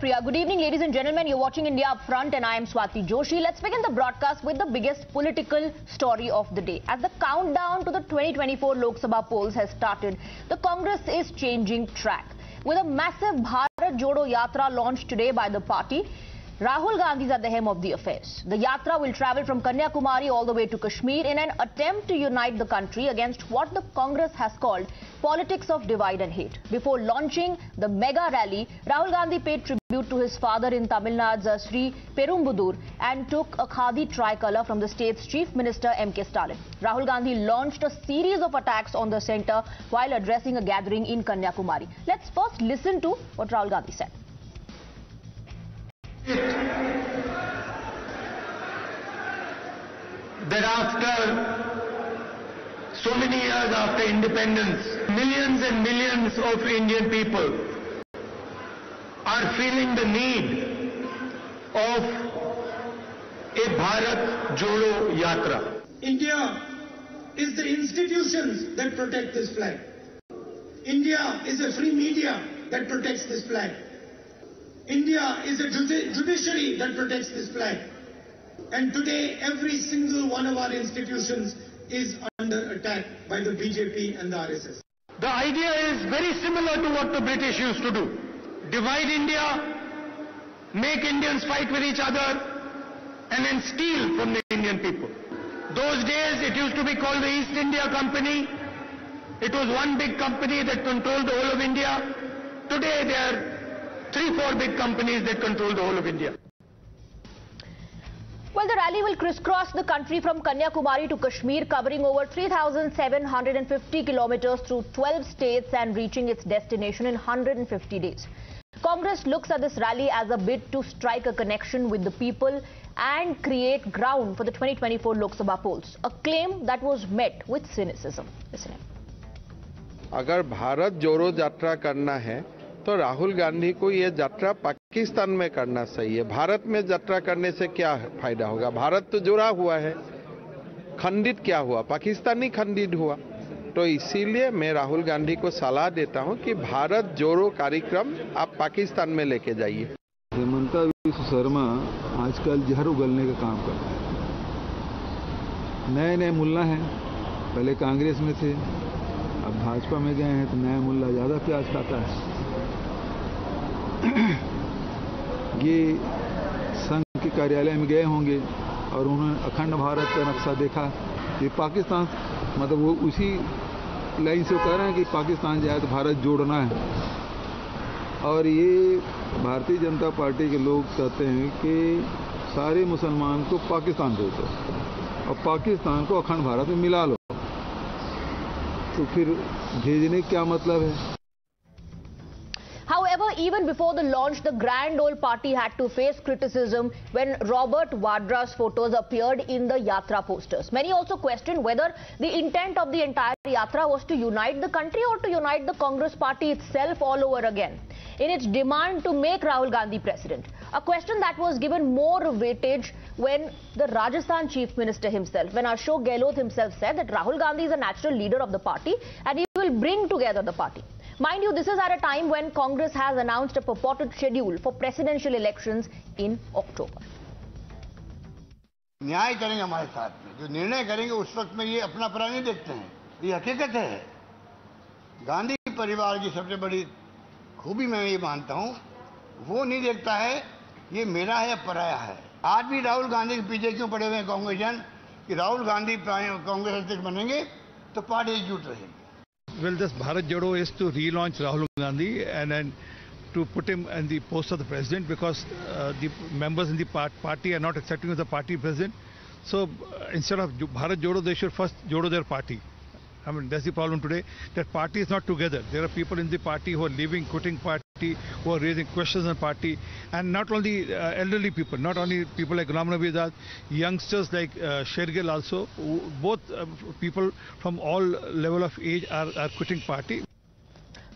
Priya. Good evening, ladies and gentlemen. You're watching India Upfront, and I am Swati Joshi. Let's begin the broadcast with the biggest political story of the day. As the countdown to the 2024 Lok Sabha polls has started, the Congress is changing track. With a massive Bharat Jodo Yatra launched today by the party, Rahul Gandhi is at the helm of the affairs. The yatra will travel from Kanyakumari all the way to Kashmir in an attempt to unite the country against what the Congress has called politics of divide and hate. Before launching the mega rally, Rahul Gandhi paid tribute to his father in Tamil Nadu's uh, Sri Perumbudur and took a khadi tricolour from the state's chief minister M.K. Stalin. Rahul Gandhi launched a series of attacks on the centre while addressing a gathering in Kanyakumari. Let's first listen to what Rahul Gandhi said. That after so many years after independence, millions and millions of Indian people are feeling the need of a Bharat Jodo Yatra. India is the institutions that protect this flag. India is a free media that protects this flag. India is a judiciary that protects this flag. And today, every single one of our institutions is under attack by the BJP and the RSS. The idea is very similar to what the British used to do. Divide India, make Indians fight with each other, and then steal from the Indian people. Those days it used to be called the East India Company. It was one big company that controlled the whole of India. Today there are three, four big companies that control the whole of India. Well, the rally will crisscross the country from Kanyakumari to Kashmir, covering over 3,750 kilometers through 12 states and reaching its destination in 150 days. Congress looks at this rally as a bid to strike a connection with the people and create ground for the 2024 Lok Sabha polls, a claim that was met with cynicism. Listen in. अगर भारत जोड़ो यात्रा करना है तो राहुल गांधी को ये यात्रा पाकिस्तान में करना सही है। भारत में यात्रा करने से क्या फ़ायदा होगा? भारत तो जुड़ा हुआ है। खंडित क्या हुआ? पाकिस्तान खंडित हुआ। तो इसीलिए मैं राहुल गांधी को सलाह देता हूँ कि भारत जोड़ो कार्यक्रम, आप पाकिस्तान में लेके जाइए। हेमंता विश्व शर्मा आजकल जहर उगलने का काम करते हैं। नए नए मुल्ला हैं। पहले कांग्रेस में थे, अब भाजपा में गए हैं तो नया मुल्ला ज़्यादा प्याज खाता है। ये संघ के कार्यालय में गए होंगे और उन्होंने अखंड भारत का नक्शा देखा ये पाकिस्तान मतलब वो उसी लाइन से कह रहे हैं कि पाकिस्तान जाए तो भारत जोड़ना है। और ये भारतीय जनता पार्टी के लोग कहते हैं कि सारे मुसलमान को पाकिस्तान दे दो और पाकिस्तान को अखंड भारत में मिला लो। तो फिर भेजने क्या मतलब है? However, even before the launch, the Grand Old Party had to face criticism when Robert Vadra's photos appeared in the Yatra posters. Many also questioned whether the intent of the entire Yatra was to unite the country or to unite the Congress party itself all over again in its demand to make Rahul Gandhi president. A question that was given more weightage when the Rajasthan chief minister himself, when Ashok Gehlot himself said that Rahul Gandhi is a natural leader of the party and he will bring together the party. Mind you, this is at a time when Congress has announced a purported schedule for presidential elections in October. न्याय करेंगे हमारे साथ में। जो निर्णय करेंगे उस वक्त में ये अपना परा नहीं देखते हैं। ये हकीकत है। गांधी परिवार की सबसे बड़ी खूबी मैं ये मानता हूँ वो नहीं देखता है ये मेरा है या पराया है। आज भी राहुल गांधी के पीछे क्यों पड़े हुए हैं कांग्रेसन कि राहुल गांधी कांग्रेस अध्यक्ष बनेंगे तो पार्टी एकजुट रहेगी। Well, this Bharat Jodo is to relaunch Rahul Gandhi and then to put him in the post of the president because uh, the members in the part party are not accepting of the party president. So uh, instead of Bharat Jodo, they should first Jodo their party. I mean, that's the problem today. That party is not together. There are people in the party who are leaving, quitting party, who are raising questions on party, and not only uh, elderly people, not only people like Ghulam Nabi youngsters like uh, Shergill also, both uh, people from all level of age are, are quitting party.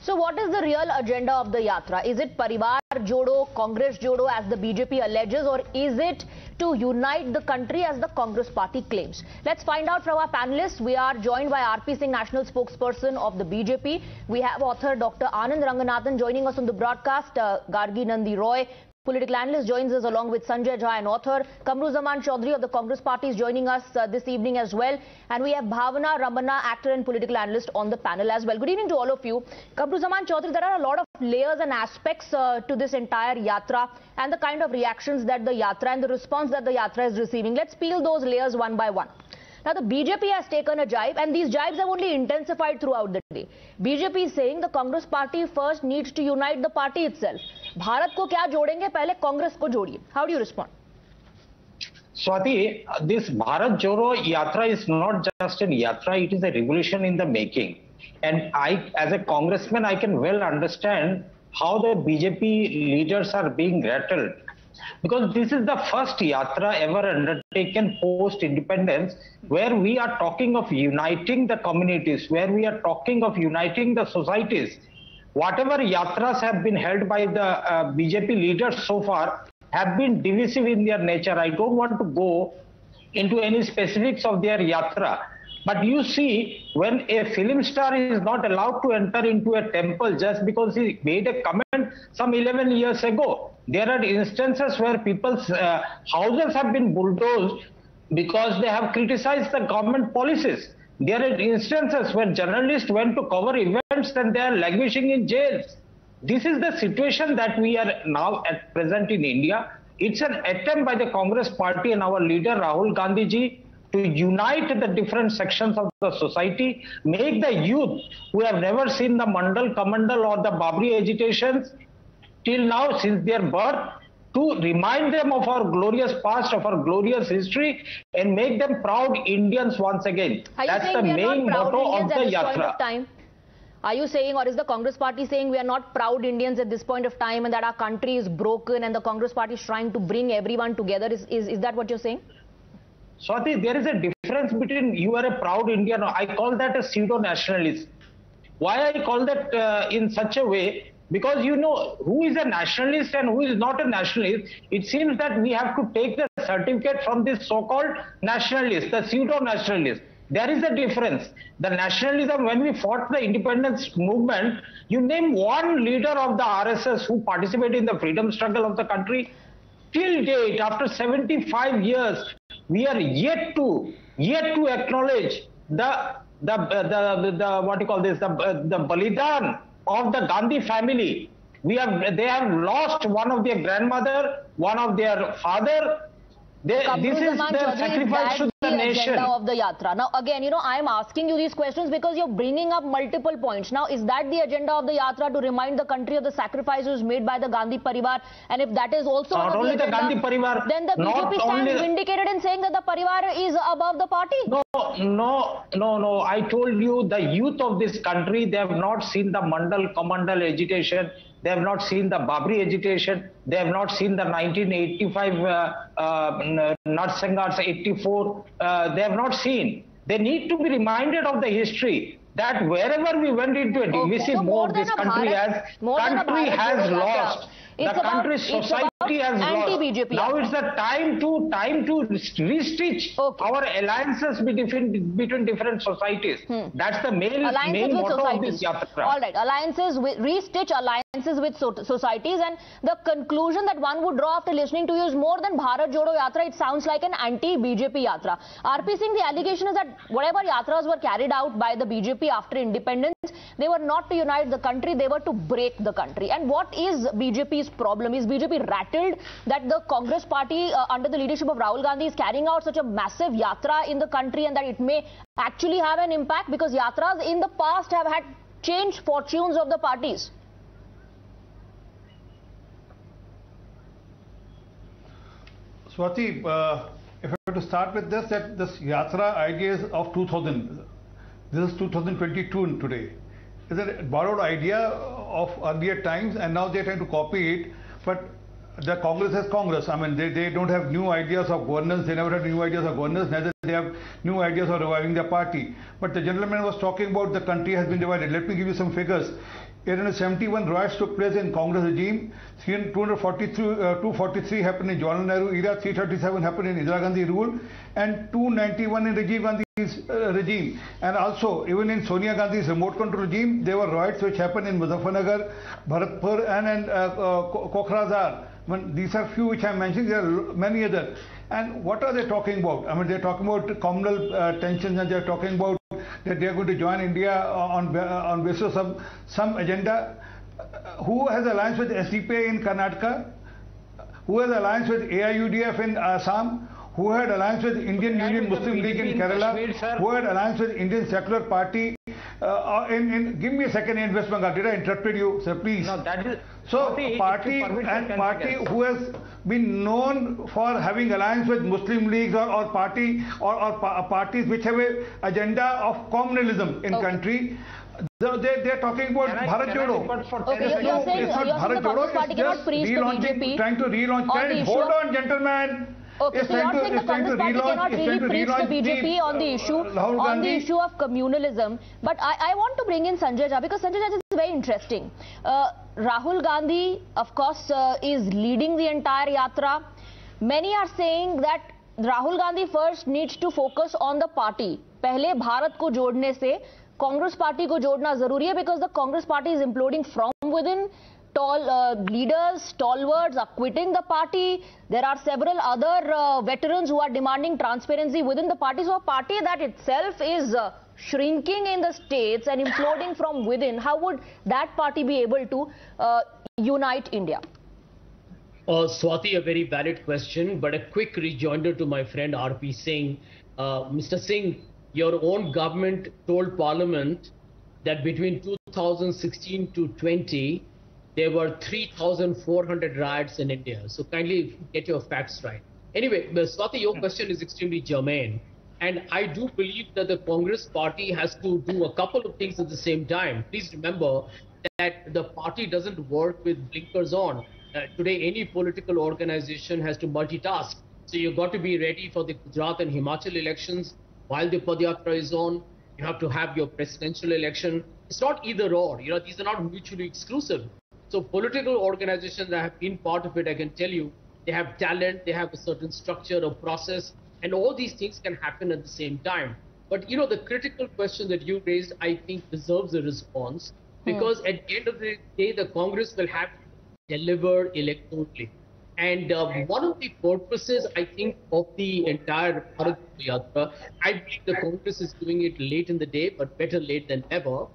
So what is the real agenda of the yatra? Is it Parivar Jodo, Congress Jodo as the BJP alleges or is it to unite the country as the Congress party claims? Let's find out from our panelists. We are joined by RP Singh, national spokesperson of the BJP. We have author Dr. Anand Ranganathan joining us on the broadcast, uh, Gargi Nandi Roy, Political analyst joins us along with Sanjay Jha, an author. Kamru Zaman Chaudhary of the Congress Party is joining us uh, this evening as well. And we have Bhavana Ramana, actor and political analyst on the panel as well. Good evening to all of you. Kamru Zaman Chaudhary, there are a lot of layers and aspects uh, to this entire yatra and the kind of reactions that the yatra and the response that the yatra is receiving. Let's peel those layers one by one. Now, the BJP has taken a jibe, and these jibes have only intensified throughout the day. BJP is saying the Congress party first needs to unite the party itself. Bharat ko kya jodenge? जोड़ेंगे Congress ko को How do you respond? Swati, this Bharat Jodo Yatra is not just a yatra, it is a revolution in the making. And I, as a congressman, I can well understand how the BJP leaders are being rattled because this is the first yatra ever undertaken post independence where we are talking of uniting the communities, where we are talking of uniting the societies. Whatever yatras have been held by the uh, BJP leaders so far, have been divisive in their nature. I don't want to go into any specifics of their yatra. But you see, when a film star is not allowed to enter into a temple just because he made a comment some 11 years ago, there are instances where people's uh, houses have been bulldozed because they have criticized the government policies. There are instances where journalists went to cover events and they are languishing in jails. This is the situation that we are now at present in India. It's an attempt by the Congress party and our leader Rahul Gandhi ji to unite the different sections of the society, make the youth who have never seen the Mandal, Kamandal or the Babri agitations till now since their birth to remind them of our glorious past, of our glorious history, and make them proud Indians once again. Are That's the main motto of the yatra. Are you saying, or is the Congress party saying we are not proud Indians at this point of time and that our country is broken and the Congress party is trying to bring everyone together? Is, is, is that what you're saying? Swati, there is a difference between you are a proud Indian. I call that a pseudo nationalist. Why I call that uh, in such a way? Because you know who is a nationalist and who is not a nationalist. It seems that we have to take the certificate from this so-called nationalist, the pseudo nationalist. There is a difference. The nationalism, when we fought the independence movement, you name one leader of the RSS who participated in the freedom struggle of the country. Till date, after 75 years, we are yet to yet to acknowledge the the the, the, the what you call this the the balidan of the Gandhi family. We have they have lost one of their grandmother, one of their father, they, this is the sacrifice to the, the nation. agenda of the yatra. Now, again, you know, I am asking you these questions because you're bringing up multiple points. Now, is that the agenda of the yatra to remind the country of the sacrifices made by the Gandhi Parivar? And if that is also not only the, agenda, Gandhi Parivar, then the BJP stands vindicated in saying that the Parivar is above the party. No, no, no, no. I told you the youth of this country, they have not seen the Mandal Kamandal agitation they have not seen the Babri agitation. They have not seen the 1985 uh, uh, Narsangars 84. Uh, they have not seen. They need to be reminded of the history that wherever we went into a divisive okay. so mode, this country has country has lost. It's the country's society has lost. Now it's the time to time to restitch okay. our alliances between between different societies. Hmm. That's the main alliances main motto societies. of this yatra. All right, alliances with restitch alliances with so societies, and the conclusion that one would draw after listening to you is more than Bharat Jodo Yatra. It sounds like an anti-BJP yatra. RP Singh, the allegation is that whatever yatras were carried out by the BJP after independence, they were not to unite the country; they were to break the country. And what is BJP's problem? Is BJP rattled that the Congress party uh, under the leadership of Rahul Gandhi is carrying out such a massive yatra in the country and that it may actually have an impact because yatras in the past have had changed fortunes of the parties? Swati, uh, if I were to start with this, that this yatra idea is of 2000. This is 2022 today. It's a borrowed idea of earlier times and now they're trying to copy it. But the Congress has Congress. I mean, they, they don't have new ideas of governance. They never had new ideas of governance. Neither they have new ideas of reviving their party. But the gentleman was talking about the country has been divided. Let me give you some figures. 871 riots took place in Congress regime. 243, uh, 243 happened in Jawaharlal Nehru era. 337 happened in Indira Gandhi rule, and 291 in Rajiv Gandhi's uh, regime. And also, even in Sonia Gandhi's remote control regime, there were riots which happened in Muzaffarnagar, Bharatpur, and, and uh, uh, Kokrazar. When these are few which I mentioned. There are many other. And what are they talking about? I mean, they're talking about communal uh, tensions, and they're talking about that they are going to join India uh, on uh, on basis of some agenda. Uh, who has alliance with SDP in Karnataka? Who has alliance with AIUDF in Assam? Who had alliance with Indian Union Muslim League in Kerala? Who had alliance with Indian Secular Party? Uh, in, in, give me a second in West Bengal. Did I interrupted you, sir? Please. No, that is. So party and party who has been known for having alliance with Muslim leagues or, or party or, or pa parties which have a agenda of communalism in okay. country. They, they're talking about can Bharat Jodo. Okay, you're, you're saying, it's not you're Bharat saying the Congress Jodo, party cannot preach the BJP trying to relaunch. Hold on, gentlemen. Okay, so you're to, saying the Congress party cannot really preach the BJP on the issue uh, on the issue of communalism. But I, I want to bring in Sanjay Jha because Sanjay Jha is very interesting. Uh, Rahul Gandhi, of course, uh, is leading the entire yatra. Many are saying that Rahul Gandhi first needs to focus on the party. पहले भारत को जोड़ने से Congress party को जोड़ना ज़रूरी है because the Congress party is imploding from within. Tall uh, leaders, stalwarts are quitting the party. There are several other uh, veterans who are demanding transparency within the party. So a party that itself is uh, shrinking in the states and imploding from within, how would that party be able to uh, unite India? Uh, Swati, a very valid question, but a quick rejoinder to my friend RP Singh. Uh, Mr. Singh, your own government told Parliament that between 2016 to 20, there were 3,400 riots in India. So kindly get your facts right. Anyway, Swati, your question is extremely germane. And I do believe that the Congress party has to do a couple of things at the same time. Please remember that the party doesn't work with blinkers on. Uh, today, any political organization has to multitask. So you've got to be ready for the Gujarat and Himachal elections while the Padyatra is on. You have to have your presidential election. It's not either or. You know, these are not mutually exclusive. So political organizations that have been part of it, I can tell you, they have talent, they have a certain structure, a process, and all these things can happen at the same time. But you know, the critical question that you raised, I think, deserves a response because hmm. at the end of the day, the Congress will have to deliver electorally. And uh, one of the purposes, I think, of the entire Bharat Yatra, I believe the Congress is doing it late in the day, but better late than ever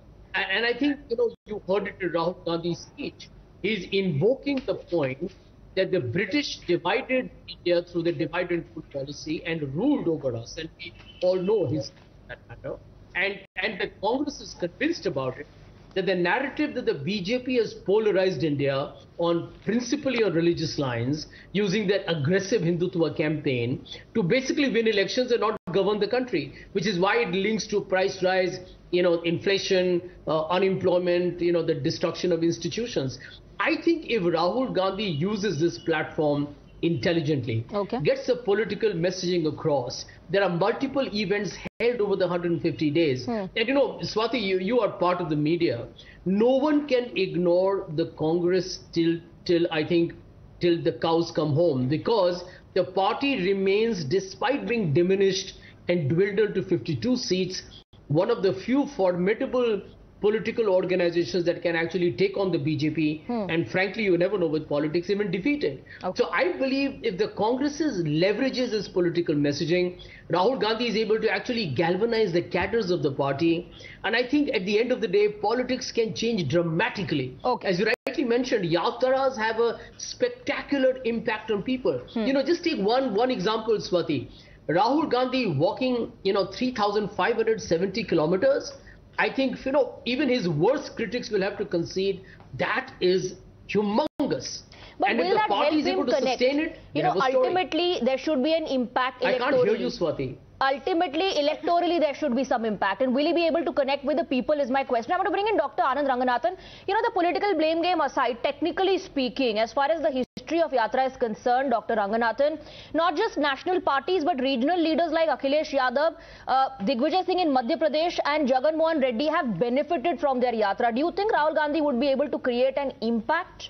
and I think you know you heard it in Rahul Gandhi's speech. He's invoking the point that the British divided India through the divide and rule policy and ruled over us, and we all know his that matter. And and the Congress is convinced about it that the narrative that the BJP has polarized India on principally on religious lines, using that aggressive Hindutva campaign to basically win elections and not govern the country, which is why it links to price rise, you know, inflation, uh, unemployment, you know, the destruction of institutions. I think if Rahul Gandhi uses this platform intelligently, okay. gets the political messaging across, there are multiple events held over the 150 days. Hmm. And you know, Swati, you, you are part of the media. No one can ignore the Congress till, till I think, till the cows come home because the party remains, despite being diminished and dwindled to 52 seats, one of the few formidable political organizations that can actually take on the BJP. Hmm. And frankly, you never know with politics, even defeated. Okay. So I believe if the Congress leverages its political messaging, Rahul Gandhi is able to actually galvanize the cadres of the party. And I think at the end of the day, politics can change dramatically. Okay. As you rightly mentioned, yatras have a spectacular impact on people. Hmm. You know, just take one one example, Swati. Rahul Gandhi walking, you know, 3,570 kilometers. I think, you know, even his worst critics will have to concede that is humongous. But and will if the that party help is able him to connect? sustain it, you know, ultimately there should be an impact I can't hear you. Swati. Ultimately, electorally, there should be some impact. And will he be able to connect with the people is my question. I want to bring in Dr. Anand Ranganathan. You know, the political blame game aside, technically speaking, as far as the history of Yatra is concerned, Dr. Ranganathan, not just national parties, but regional leaders like Akhilesh Yadav, uh, Digvijay Singh in Madhya Pradesh and Jagan Mohan Reddy have benefited from their Yatra. Do you think Rahul Gandhi would be able to create an impact?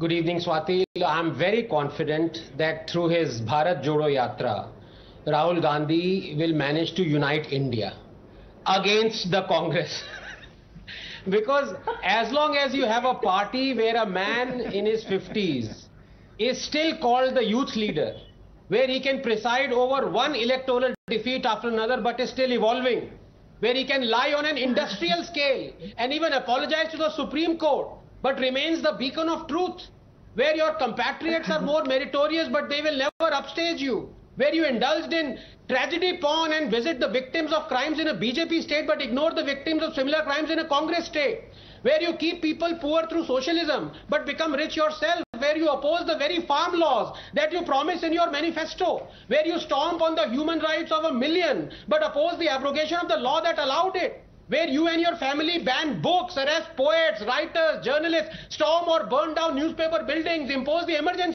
Good evening, Swati. I'm very confident that through his Bharat Jodo Yatra, Rahul Gandhi will manage to unite India against the Congress. because as long as you have a party where a man in his 50s is still called the youth leader, where he can preside over one electoral defeat after another but is still evolving, where he can lie on an industrial scale and even apologize to the Supreme Court but remains the beacon of truth, where your compatriots are more meritorious but they will never upstage you, where you indulged in tragedy porn and visit the victims of crimes in a BJP state but ignore the victims of similar crimes in a Congress state, where you keep people poor through socialism but become rich yourself, where you oppose the very farm laws that you promise in your manifesto, where you stomp on the human rights of a million but oppose the abrogation of the law that allowed it where you and your family ban books, arrest poets, writers, journalists, storm or burn down newspaper buildings, impose the emergency,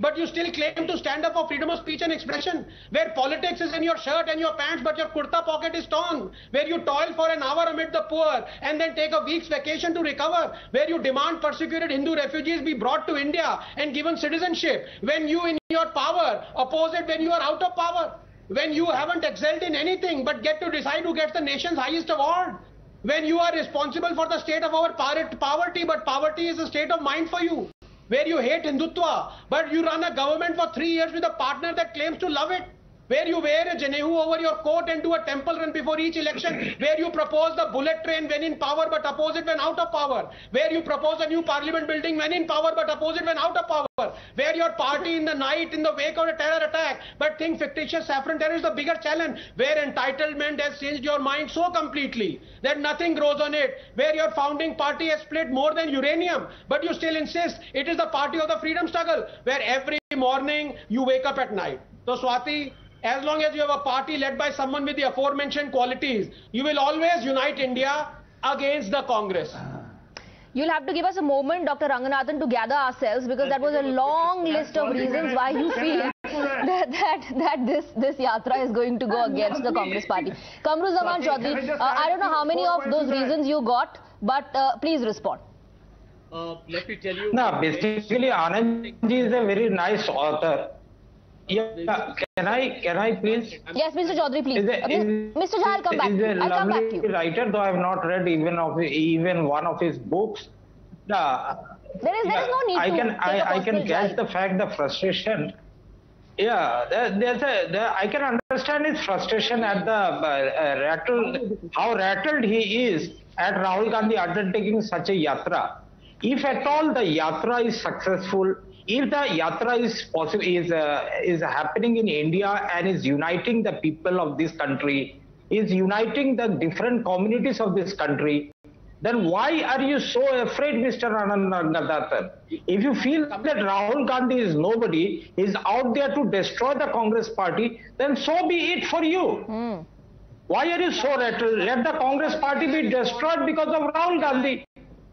but you still claim to stand up for freedom of speech and expression, where politics is in your shirt and your pants, but your kurta pocket is torn, where you toil for an hour amid the poor and then take a week's vacation to recover, where you demand persecuted Hindu refugees be brought to India and given citizenship, when you in your power oppose it when you are out of power when you haven't excelled in anything but get to decide who gets the nation's highest award, when you are responsible for the state of our poverty, but poverty is a state of mind for you, where you hate Hindutva, but you run a government for three years with a partner that claims to love it, where you wear a Janeu over your coat and do a temple run before each election, where you propose the bullet train when in power but oppose it when out of power, where you propose a new parliament building when in power but oppose it when out of power, where your party in the night in the wake of a terror attack but think fictitious saffron terror is the bigger challenge, where entitlement has changed your mind so completely that nothing grows on it, where your founding party has split more than uranium, but you still insist it is the party of the freedom struggle, where every morning you wake up at night. So Swati, as long as you have a party led by someone with the aforementioned qualities, you will always unite India against the Congress. You'll have to give us a moment, Dr. Ranganathan, to gather ourselves because that was a long list of reasons why you feel that, that, that this, this yatra is going to go against the Congress party. Kamru Zaman Chaudhary, uh, I don't know how many of those reasons you got, but uh, please respond. Uh, let me tell you. No, basically, Anandji is a very nice author. Yeah, can I, can I please? Yes, Mr. Chaudhary, please. Is a, Uh, is, Mr. Jha, I'll come back. is a I'll come back to lovely you. writer, though I have not read even of even one of his books. Yeah, There is, there is no need I to can I, I can catch the fact the frustration. Yeah, there, there's a there, I can understand his frustration at the uh, rattle how rattled he is at Rahul Gandhi undertaking such a yatra. If at all the yatra is successful, if the yatra is possible is uh, is happening in India and is uniting the people of this country, is uniting the different communities of this country, then why are you so afraid, Mr. Anandathan? If you feel that Rahul Gandhi is nobody, is out there to destroy the Congress party, then so be it for you. Why are you so rattled? Let the Congress party be destroyed because of Rahul Gandhi.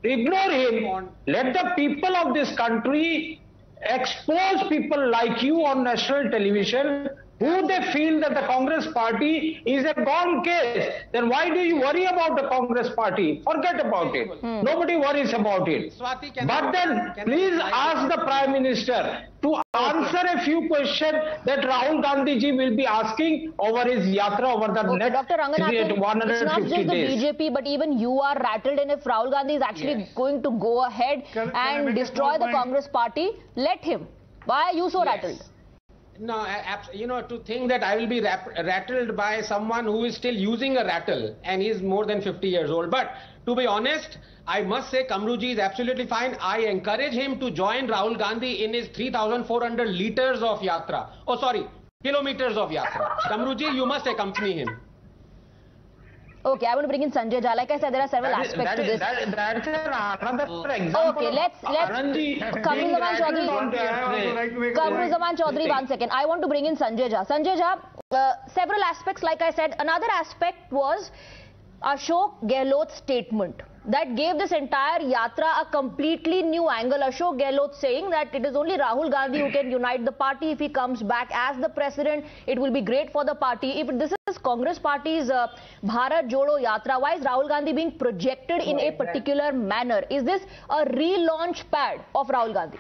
Ignore him. Let the people of this country expose people like you on national television who they feel that the Congress party is a gone case. Then why do you worry about the Congress party? Forget about it. Hmm. Nobody worries about it. Swati, But then please ask the Prime Minister to answer a few questions that Rahul Gandhi ji will be asking over his yatra over the Okay, next Dr. Ranganathan, it's not just the days. BJP, but even you are rattled. And if Rahul Gandhi is actually going to go ahead Can- can and make a destroy the point? Congress party, let him. Why are you so rattled? No, you know, to think that I will be rattled by someone who is still using a rattle and he's more than 50 years old. But to be honest, I must say Kamruji is absolutely fine. I encourage him to join Rahul Gandhi in his 3,400 liters of yatra. Oh, sorry, kilometers of yatra. Kamruji, you must accompany him. Okay, I want to bring in Sanjay Jha. Like I said, there are several That is, aspects that to is, this. that, that's another example. Okay, let's- let's- Anandji Kamru Zaman Chaudhary. on I also express. like to make a Kamru. Zaman Chaudhary, one second. I want to bring in Sanjay Jha. Sanjay Jha, uh, several aspects, like I said. Another aspect was Ashok Gehlot's statement that gave this entire yatra a completely new angle. Ashok Gehlot saying that it is only Rahul Gandhi who can unite the party. If he comes back as the president, it will be great for the party. If this is Congress party's uh, Bharat Jodo Yatra, why is Rahul Gandhi being projected in a particular manner? Is this a relaunch pad of Rahul Gandhi?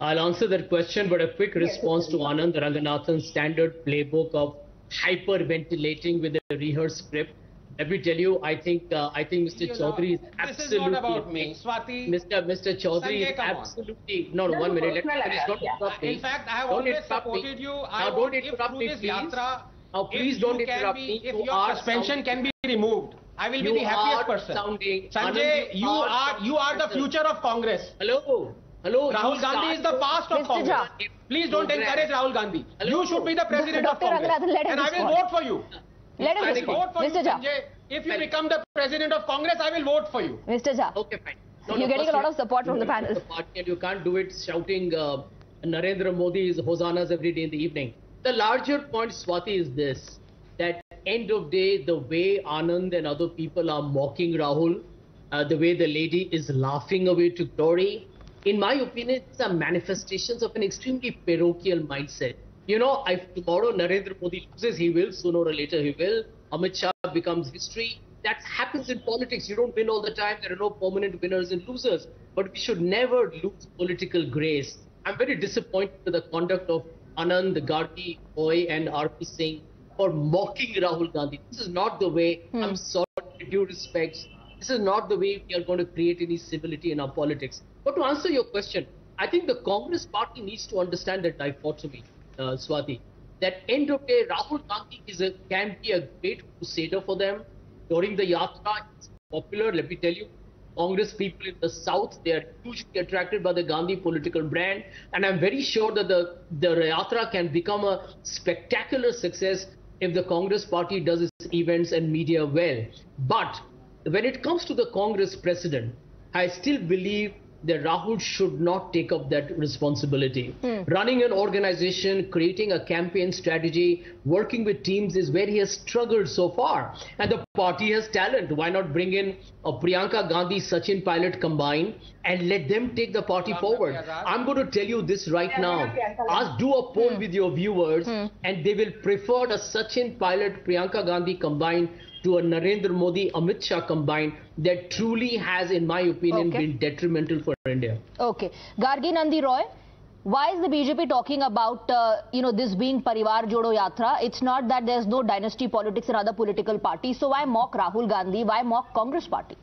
I'll answer that question, but a quick response to Anand Ranganathan's standard playbook of hyperventilating with a rehearsed script. Let me tell you, I think uh, I think Mr. You know, Chaudhary is this is absolutely not about me, Swati. Mr. Mr. Chaudhary Sanjay, is come on. absolutely no no one minute. Let me finish. Don't interrupt me. In fact, I have Don't always interrupt me. supported you. Now I don't want, if interrupt me, please. yatra, Now please don't can interrupt be, me. If You your are suspension sound- can be removed, I will be the happiest person. sounding- Sanjay, Anand, you are are you are the future of Congress. Hello. Hello. Rahul Gandhi is the past of Mr. Congress. Jha. Please don't encourage Rahul Gandhi. Hello. You should be the president of Congress. Ranganathan, let him and I will vote for you. Let him I will respond. vote for Mr. you, Jha. Sanjay. If you Well- become the president of Congress, I will vote for you. Mr. Jha. Okay, fine. No, You're no, getting a lot of support from the panel. are party and you can't do it shouting uh, Narendra Modi's hosannas every day in the evening. The larger point, Swati, is this: that end of day, the way Anand and other people are mocking Rahul, uh, the way the lady is laughing away to glory, in my opinion, it's a manifestations of an extremely parochial mindset. You know, if tomorrow Narendra Modi loses, he will. Sooner or later, he will. Amit Shah becomes history. That happens in politics. You don't win all the time. There are no permanent winners and losers. But we should never lose political grace. I'm very disappointed with the conduct of Anand, Gargi, Roy, and RP Singh for mocking Rahul Gandhi. This is not the way. Hmm. I'm sorry, with due respects. This is not the way we are going to create any civility in our politics. But to answer your question, I think the Congress party needs to understand that dichotomy, uh, Swati. That end of day, Rahul Gandhi is a, can be a great crusader for them. During the yatra, it's popular. Let me tell you, Congress people in the south, they are hugely attracted by the Gandhi political brand. And I'm very sure that the, the yatra can become a spectacular success if the Congress party does its events and media well. But when it comes to the Congress president, I still believe that Rahul should not take up that responsibility. Hmm. Running an organization, creating a campaign strategy, working with teams is where he has struggled so far. And the party has talent. Why not bring in a Priyanka Gandhi, Sachin Pilot combined and let them take the party forward? I'm going to tell you this right now. Ask, do a poll hmm. with your viewers, hmm. and they will prefer a Sachin Pilot, Priyanka Gandhi combined to a Narendra Modi, Amit Shah combined that truly has, in my opinion, Okay. been detrimental for India. Okay. Gargi Nandi Roy, why is the BJP talking about, uh, you know, this being Parivar Jodo Yatra? It's not that there's no dynasty politics in other political parties. So why mock Rahul Gandhi? Why mock Congress party?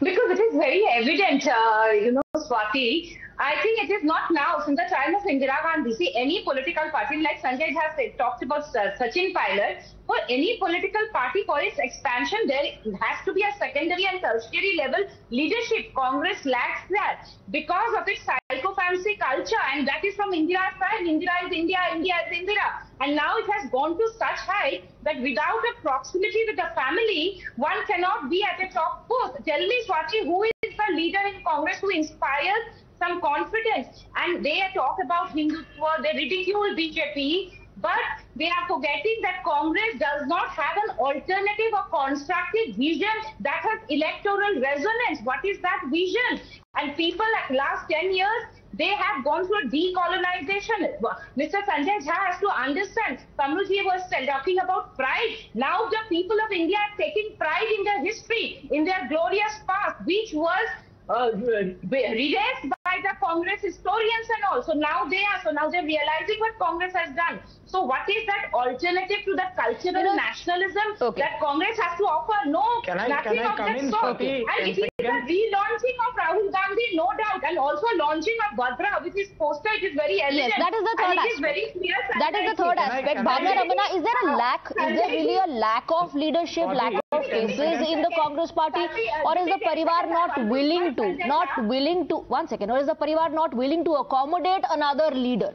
Because it is very evident, uh, you know, Swati. I think it is not now, since the time of Indira Gandhi. See, any political party, like Sanjay has said, talked about uh, Sachin Pilot, for any political party, for its expansion, there has to be a secondary and tertiary level leadership. Congress lacks that because of its psychophancy culture, and that is from Indira's time. Indira is India, India is Indira. And now it has gone to such height that without a proximity with the family, one cannot be at a top post. Tell me, Swati, who is the leader in Congress who inspires some confidence? And they talk about Hindutva, they ridicule BJP, but they are forgetting that Congress does not have an alternative or constructive vision that has electoral resonance. What is that vision? And people at last 10 years, they have gone through decolonization. Mr. Sanjay Jha has to understand. Kamruji was talking about pride. Now the people of India are taking pride in their history, in their glorious past, which was uh, erased by the Congress historians and all. So now they are, so now they're realizing what Congress has done. So what is that alternative to the cultural You nationalism Okay. that Congress has to offer? No, Can I- nothing can I of come that in, sort. Swati, And ten it is a seconds? relaunching of Rahul Gandhi, no doubt, and also launching of Vadra, which is poster, it is very evident. that is the third and it is aspect. very clear. That is the third Sanjay. aspect. can I- Bhavna Ramana, is there a uh, lack, is there really a lack of leadership, lack of faces in the Congress party? Uh, or is the Parivar not willing to, not willing to, one second, or is the Parivar not willing to accommodate another leader?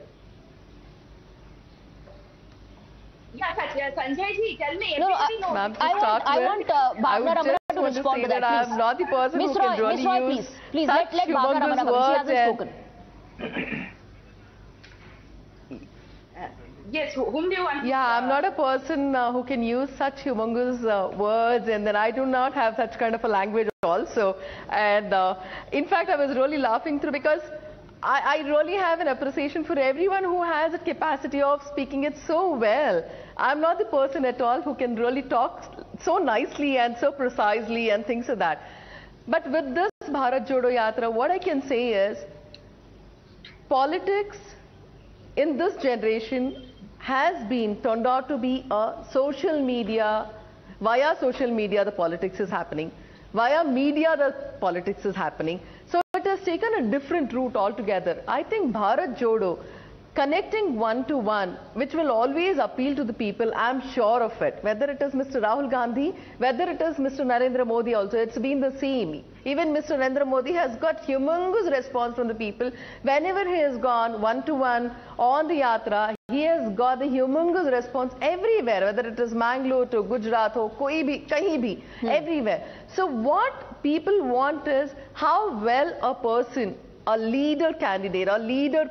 Yeah, Sanjay, Sanjay ji, tell me. No, no, knows. Ma'am, to I want, I want uh, I Bhavna would Ramana just to want to respond say to that, that I please. am not the person Miss who Roy, can really Roy, use please, please such let, let Bhavna Ramana come. She words hasn't spoken. Yes, whom do you want? to- Yeah, I'm not a person uh, who can use such humongous uh, words, and then I do not have such kind of a language also. And uh, in fact, I was really laughing through because I, I really have an appreciation for everyone who has a capacity of speaking it so well. I'm not the person at all who can really talk so nicely and so precisely and things like that. But with this Bharat Jodo Yatra, what I can say is politics in this generation has been turned out to be a social media, via social media the politics is happening, via media the politics is happening. Has taken a different route altogether. I think Bharat Jodo, connecting one to one, which will always appeal to the people, I'm sure of it. Whether it is Mr. Rahul Gandhi, whether it is Mr. Narendra Modi also, it's been the same. Even Mr. Narendra Modi has got humongous response from the people. Whenever he has gone one to one on the yatra, he has got the humongous response everywhere, whether it is Mangalore to Gujarat or koi bhi, kahin bhi, hmm. everywhere. So what people want is how well a person, a leader candidate, a leader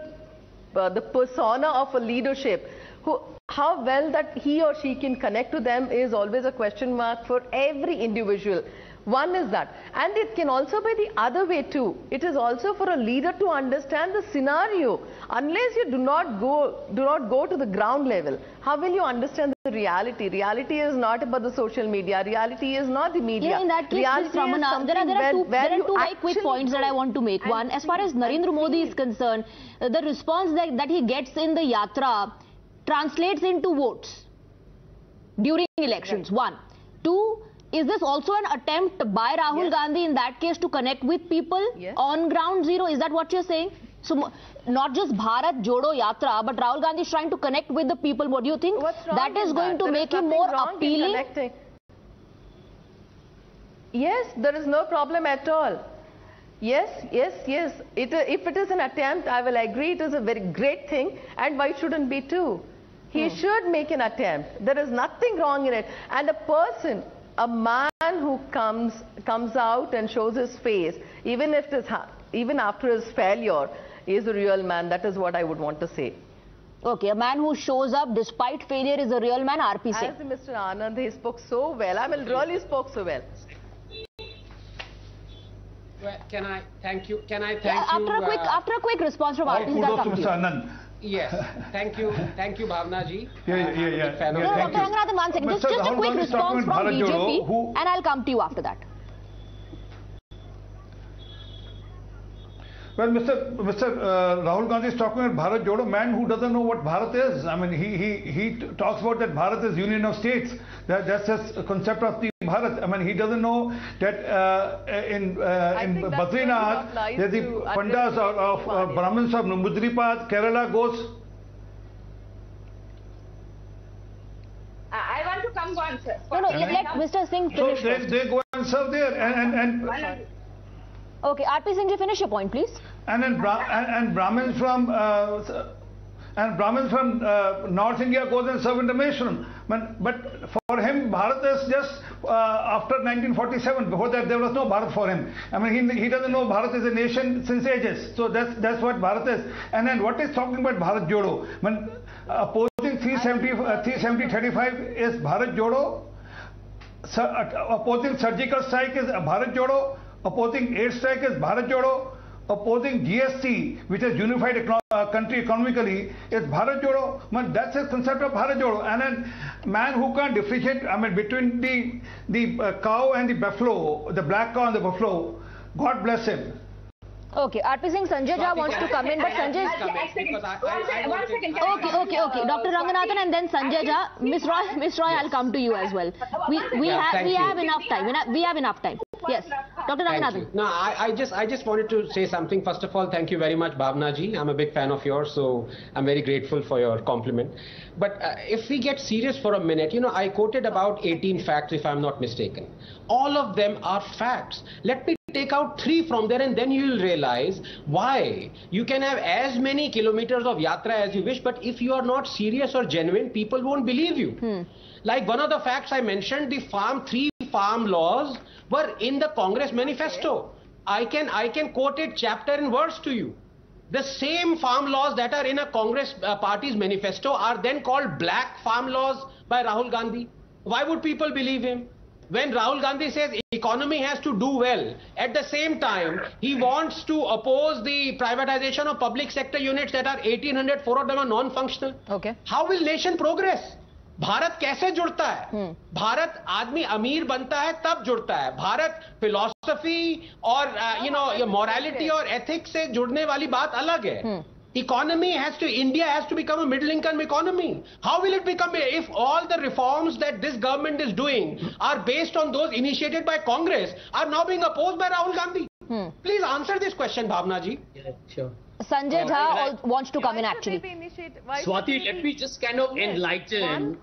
uh, the persona of a leadership who how well that he or she can connect to them is always a question mark for every individual one is that and it can also be the other way too it is also for a leader to understand the scenario unless you do not go do not go to the ground level how will you understand the reality reality is not about the social media reality is not the media Yeah, in that case, reality. Ramana, there are, there are two, where- there are two very quick points that I want to make. One, as far as Narendra Modi is concerned, uh, the response that, that he gets in the yatra translates into votes during elections. One. Two, is this also an attempt by Rahul Yes. Gandhi in that case to connect with people Yes. on ground zero? Is that what you're saying? So, not just Bharat Jodo Yatra, but Rahul Gandhi is trying to connect with the people. What do you think? What's wrong that is in going to There make him more appealing? Yes, there is no problem at all. Yes, yes, yes. It, if it is an attempt, I will agree it is a very great thing and why shouldn't be too? He hmm. should make an attempt. There is nothing wrong in it. And a person, a man who comes, comes out and shows his face, even if it is, ha- even after his failure, is a real man. That is what I would want to say. Okay, a man who shows up despite failure is a real man, RP Singh. As Mr. Anand, he spoke so well. I mean, really spoke so well. Well, can I thank you? Can I thank Yeah, you? after a quick uh, after a quick response from All RP Singh, I'll kudos to Mr. Anand. Yes, thank you, thank you, Bhavna ji. Yeah, yeah, I'm yeah, big yeah. of Yeah, No, yours. thank Dr. you. Ranganathan, one second. Just, Mr. just a quick Gandhi is talking response from about Bharat Jodo, BJP, who- and I'll come to you after that. Well, Mr. Mr. Uh, Rahul Gandhi is talking about Bharat Jodo, man who doesn't know what Bharat is. I mean, he he he talks about that Bharat is union of states. That that's his concept of the Bharat. I mean, he doesn't know that uh, in uh, in think that's Badrinath, not there's the Pandas the of, of uh, Himalayan. Brahmins of Mudripad, Kerala goes. I I want to come once. sir. No, no, Can I let? Mr. Singh So finish they, first. they go and serve there, and and, and Okay, RP Singh, finish your point, please. and then Bra- and, and Brahmins from uh, and Brahmins from uh, North India goes and serve in the Meshram. But, but for him, Bharat is just uh, after 1947. Before that, there was no Bharat for him. I mean, he, he doesn't know Bharat is a nation since ages. So that's that's what Bharat is. And then what is talking about Bharat Jodo? When opposing 370 uh, 370 35 is Bharat Jodo. Uh, opposing surgical strike is Bharat Jodo. Opposing air strike is Bharat Jodo. Opposing GST, which is unified econo- uh, country economically, is Bharat Jodo. Man, that's the concept of Bharat Jodo. And then man who can differentiate, I mean, between the the uh, cow and the buffalo, the black cow and the buffalo, God bless him. Okay, RP Singh, Sanjay Jha wants to come in, but Sanjay... Come in, because I- I- One I second, one wanted- second. Can I Okay, okay, okay. Dr. Ranganathan and then Sanjay I Jha. Miss Roy, Miss Roy, I'll come to you as well. We, we, Yeah, have, we have enough time. We have- enough time. Yes. Dr. Thank Ranganathan. you. No, I, I just I just wanted to say something. First of all, thank you very much, Bhavna ji. I'm a big fan of yours, so I'm very grateful for your compliment. But uh, if we get serious for a minute, you know, I quoted about 18 facts, if I'm not mistaken. All of them are facts. Let me take out three from there and then you'll realize why. You can have as many kilometers of yatra as you wish but if you are not serious or genuine people won't believe you. Like one of the facts i mentioned the farm three farm laws were in the congress manifesto. I can i can quote it chapter and verse to you. The same farm laws that are in a Congress uh, party's manifesto are then called black farm laws by Rahul Gandhi. Why would people believe him? When Rahul Gandhi says economy has to do well, at the same time, he wants to oppose the privatization of public sector units that are 1800, four of them are non-functional. Okay. How will nation progress? Bharat कैसे जुड़ता है भारत आदमी अमीर बनता है तब जुड़ता है भारत फिलॉसफी और यू नो मोरालिटी और एथिक्स से जुड़ने वाली बात अलग है economy has to india has to become a middle income economy how will it become if all the reforms that this government is doing are based on those initiated by congress are now being opposed by rahul gandhi please answer this question bhavna ji sure Sanjay Uh, Jha I- al- wants to come in actually. Swati, let me just kind of enlighten.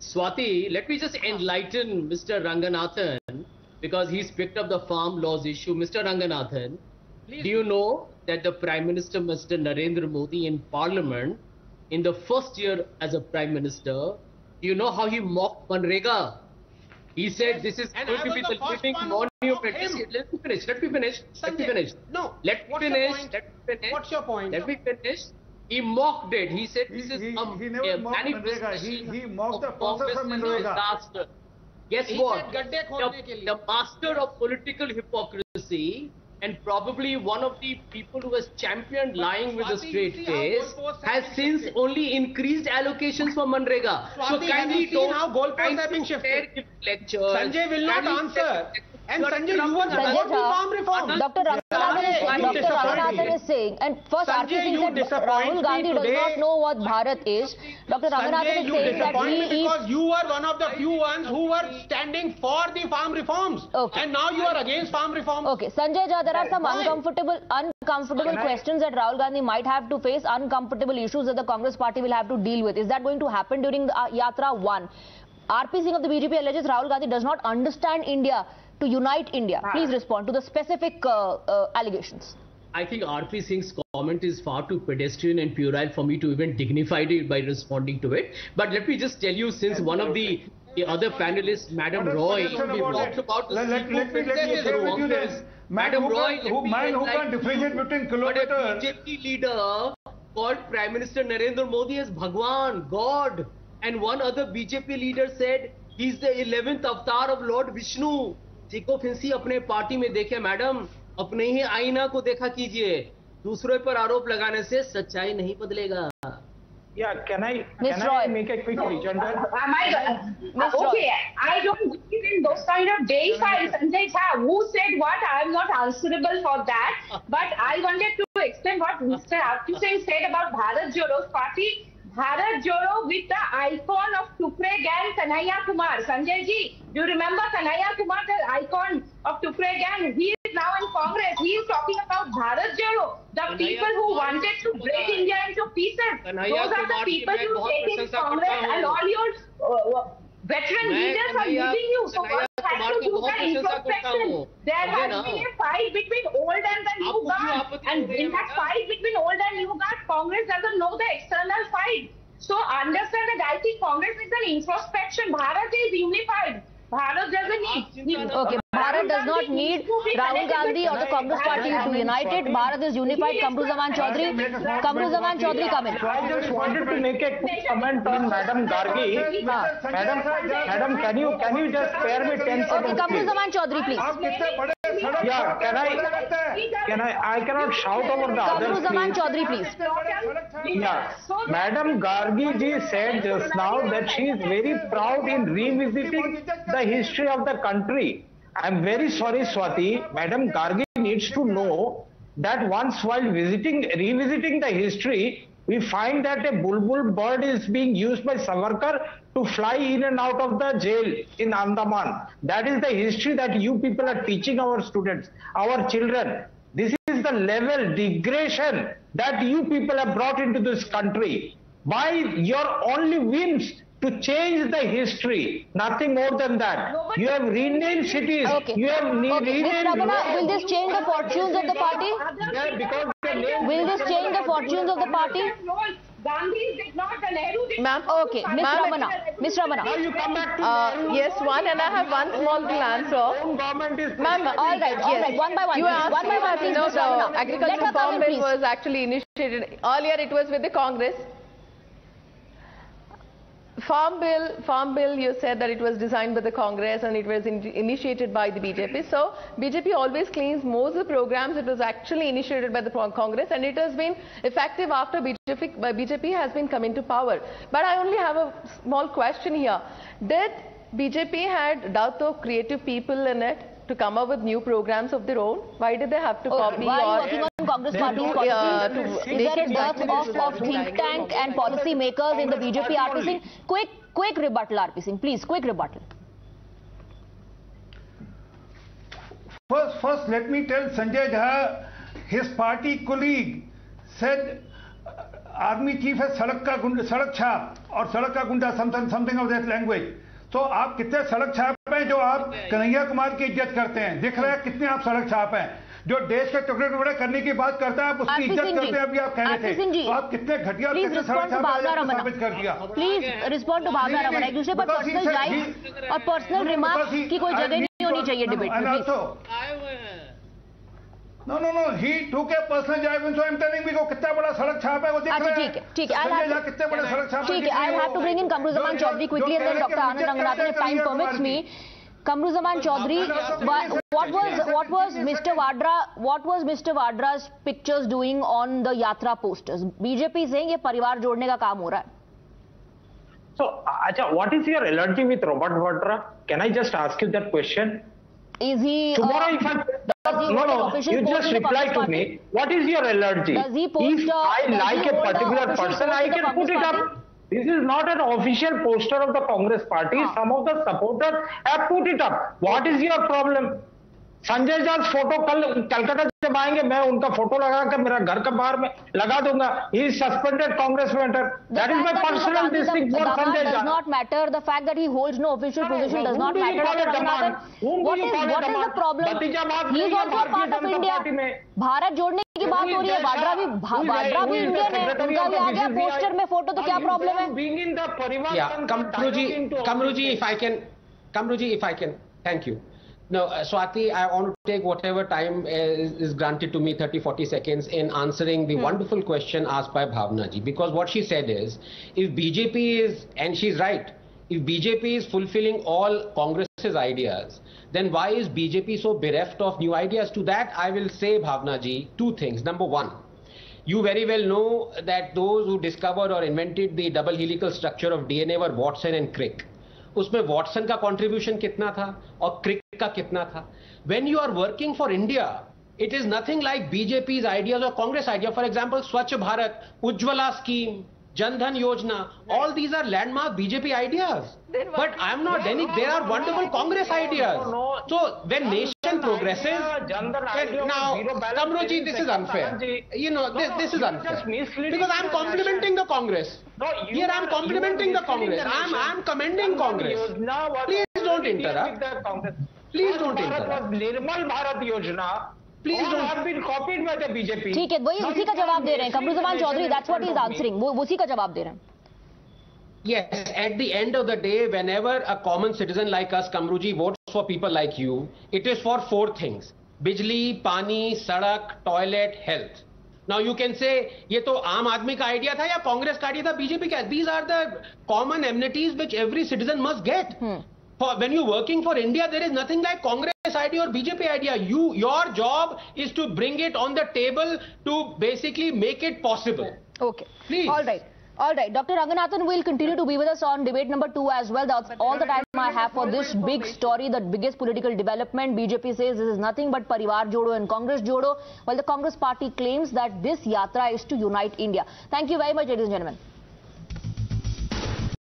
Swati, let me just enlighten Mr. Ranganathan because he's picked up the farm laws issue. Mr. Ranganathan, do you know that the Prime Minister, Mr. Narendra Modi, in Parliament, in the first year as a Prime Minister, do you know how he mocked Manrega? He said this is And going I to was be the the living monument. Let me finish. Let me finish. Let me finish. no, Let me what's finish. Let me finish. What's your point? Let me finish. He mocked it. He said this is he, um, he never a mocked Manrega. manifestation He, he mocked the of process of Manrega. disaster. Guess He what? said gadde The, the master of political hypocrisy and probably one of the people who has championed lying with a straight you see how face has since shifted. only increased allocations for Manrega. so Swati, have kindly don't how goalposts have been shifted? lectures. Sanjay will not answer. And Sanjay, you were interrupting Sanjay about the farm reform. Dr. Ranganathan is, Sanjay, Dr. disappoint is saying, and first Sanjay, you said Rahul Gandhi does not know what Bharat is. Dr. Ranganathan is you saying that he because you were one of the few ones who were standing for the farm reforms. Okay. And now you are against farm reforms. Okay, Sanjay Jha, there are some uncomfortable, uncomfortable questions that Rahul Gandhi might have to face, uncomfortable issues that the Congress party will have to deal with. Is that going to happen during the uh, Yatra 1? RP Singh of the BJP alleges Rahul Gandhi does not understand India to unite India. Please respond to the specific uh, uh, allegations. I think RP Singh's comment is far too pedestrian and puerile for me to even dignify it by responding to it. But let me just tell you, since one of the, the other panelists, Madam What is Roy, pedestrian about talked about the Let- let- let me- let me sequence share of with you this. Madam Roy, who- me man who can differentiate you. between But kilometer- a BJP leader called Prime Minister Narendra Modi as Bhagwan, God. And one other BJP leader said he's the 11th avatar of Lord Vishnu. देखो फिंसी अपने party में देखे madam अपने ही आईना को देखा कीजिए दूसरों पर आरोप लगाने से सच्चाई नहीं बदलेगा Yeah, can I Miss can Roy. I make a quick no. rejoinder? Am I, Roy. okay, I don't believe in those kind of deify Sanjay Jha. Who said what? I am not answerable for that. But I wanted to explain what Mr. Arti Singh said about Bharat Jodo's party. Bharat Jodo with the icon of Tupre Gang Kanhaiya Kumar. Sanjay ji, do you remember Kanhaiya Kumar, the icon of Tupre Gang? He is now in Congress. He is talking about Bharat Jodo, the Kanhaiya people who wanted to break India into pieces. Kanhaiya Those are the people who taking Congress and all your uh, veteran leaders Kanhaiya, are leaving you. So Kumar to की do बहुत the प्रशंसा करता introspection? हूँ। There समझे has ना? been a fight between old and the new आपको क्यों guard. आपत्ति And हो रही है, in that madam? fight between old and new guard, Congress doesn't know the external fight. So understand that I think Congress is an introspection. Bharat is unified. Bharat Bharat does not need Rahul Gandhi और the Congress party to united Bharat is unified Kamruzzaman Chaudhary Kamruzzaman Chaudhary का madam can you can you just fair me ten Kamruzzaman Chaudhary please Yeah, can I, can I, I cannot shout over the others. Zaman Chaudhary, please. Yeah, Madam Gargi ji said just now that she is very proud in revisiting the history of the country. I am very sorry, Swati. Madam Gargi needs to know that once while visiting, revisiting the history, we find that a bulbul bird is being used by Savarkar to fly in and out of the jail in Andaman. That is the history that you people are teaching our students, our children. This is the level degradation that you people have brought into this country by your only whims to change the history, nothing more than that. You have renamed cities. Okay. You have ne- Okay, Ms. renamed. Ravana, will this change the fortunes of the party? Yeah, because the name Will this change the fortunes of the party? Gandhi did not, the Nehru did Ma'am. Okay, Ma'am, Ms. Ma'am, Ramana. Ms. Ramana. Now you come back to Uh, yes, one, and I have one small little answer. Own government is Ma'am, All right, all right, one by one, You please. asked One by one, please, you know, Ramana. the Let agricultural her come in, bill please. was actually initiated. Earlier, it was with the Congress. Farm bill, farm bill, you said that it was designed by the Congress and it was in, initiated by the BJP. So BJP always claims most of the programs it was actually initiated by the Congress and it has been effective after BJP, BJP has been come into power. But I only have a small question here. Did BJP had doubt of creative people in it to come up with new programs of their own? Why did they have to Oh, copy why or are you working on Congress to, policy? uh, to Is there a dearth of, of think tank and policy makers in the BJP RP Singh? Quick, quick rebuttal RP Singh, please, quick rebuttal. First, first, let me tell Sanjay Jha, his party colleague said, uh, army chief है सड़क का गुंडा सड़क छाप और सड़क का गुंडा something something of that language. तो आप कितने सड़क छाप हैं जो आप कन्हैया कुमार की इज़्ज़त करते हैं। दिख रहा है कितने आप सड़क छाप हैं। जो देश के टुकड़े टुकड़े करने की बात करता है आप उसकी इज़्ज़त करते हैं अभी आप कह रहे थे। आप कितने घटिया और कितने. साबित कर दिया। प्लीज़ रिस्पॉन्ड टू रमन एक दूसरे पर पर्सनल और पर्सनल रिमार्क की कोई जगह नहीं होनी चाहिए डिबेट में No, no, no. He took a personal judgment, so I'm telling you, कितना बड़ा सड़क छाप है वो दिख अच्छा रहा ठीक है ठीक है I'll have कितने बड़े सड़क छाप ठीक है I'll have to bring in Kamruzaman Chaudhary quickly and then Dr. Anand Ranganathan if time permits me. Kamruzaman Chaudhary, what was what was Mr. Vadra what was Mr. Vadra's pictures doing on the yatra posters? BJP saying ये परिवार जोड़ने का काम हो रहा है. So, Acha, what is your allergy with Robert Vadra? Can I just ask you that question? Is he Tomorrow, uh, if I no no, you just reply to me. What is your allergy? Does he post, if uh, I does like a a particular person, I can put it up. This is not an official poster of the Congress party. हाँ. Some of the supporters have put it up. What is your problem? Sanjay Jat photo कल कलकत्ता जब आएँगे मैं उनका photo लगा कर मेरा घर का बाहर में लगा दूँगा। He suspended Congress mentor that is my personal district for Sanjay Jat not matter the fact that he holds no official position does not matter what is what is the problem he is also part of India Bharat जोड़ने की बात हो रही है वाड्रा भी वाड्रा भी Indian है उनका भी आ गया पोस्टर में फ़ोटो तो क्या प्रॉब्लम है being in the parivar Kamru ji Kamru ji if I can Kamru ji if I can thank you No, uh, Swati, I want to take whatever time is, is granted to me, 30, 40 seconds, in answering the wonderful question asked by Bhavna ji. Because what she said is, if BJP is, and she's right, if BJP is fulfilling all Congress's ideas, then why is BJP so bereft of new ideas? To that, I will say, Bhavna ji, two things. Number one, you very well know that those who discovered or invented the double helical structure of DNA were Watson and Crick. उसमें Watson का contribution कितना था और Crick का कितना था। When you are working for India it is nothing like BJP ideas और Congress idea for example स्वच्छ Bharat Ujjwala scheme Jan Dhan Yojana all these are landmark BJP ideas but I am not any there are wonderful Congress ideas so when when nation progresses when- now kamroji this is unfair you know this, this is unfair because i'm complimenting the congress here i'm complimenting the congress i'm i'm commending congress please don't interrupt please don't interrupt been copied by ठीक है वही उसी का जवाब दे रहे हैं basically Kamruzzaman Chaudhary that's what is. Answering वो उसी का जवाब दे रहे हैं Yes, at the end of the day, whenever a common citizen like us, Kamruji, votes for people like you, it is for four things. Bijli, pani, sadak, toilet, health. Now you can say, ये तो आम आदमी का idea था या कांग्रेस का idea था BJP का these are the common amenities which every citizen must get for when you're working for india there is nothing like congress idea or bjp idea you your job is to bring it on the table to basically make it possible Okay. Please. All right. All right. Dr. Ranganathan will continue to be with us on debate number two as well. That's all the time I have for this big story, the biggest political development. BJP says this is nothing but Parivar Jodo and Congress Jodo, while the Congress party claims that this yatra is to unite India. Thank you very much, ladies and gentlemen.